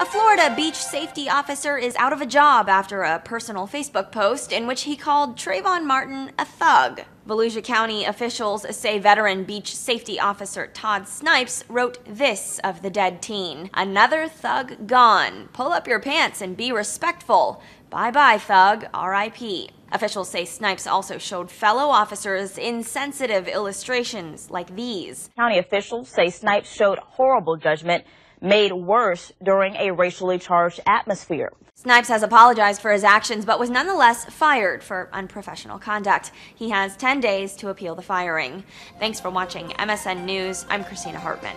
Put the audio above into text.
A Florida beach safety officer is out of a job after a personal Facebook post in which he called Trayvon Martin a thug. Volusia County officials say veteran beach safety officer Todd Snipes wrote this of the dead teen Another thug gone. Pull up your pants and be respectful. Bye bye, thug. RIP. Officials say Snipes also showed fellow officers insensitive illustrations like these. County officials say Snipes showed horrible judgment made worse during a racially charged atmosphere. Snipes has apologized for his actions but was nonetheless fired for unprofessional conduct. He has 10 days to appeal the firing. Thanks for watching MSN News. I'm Christina Hartman.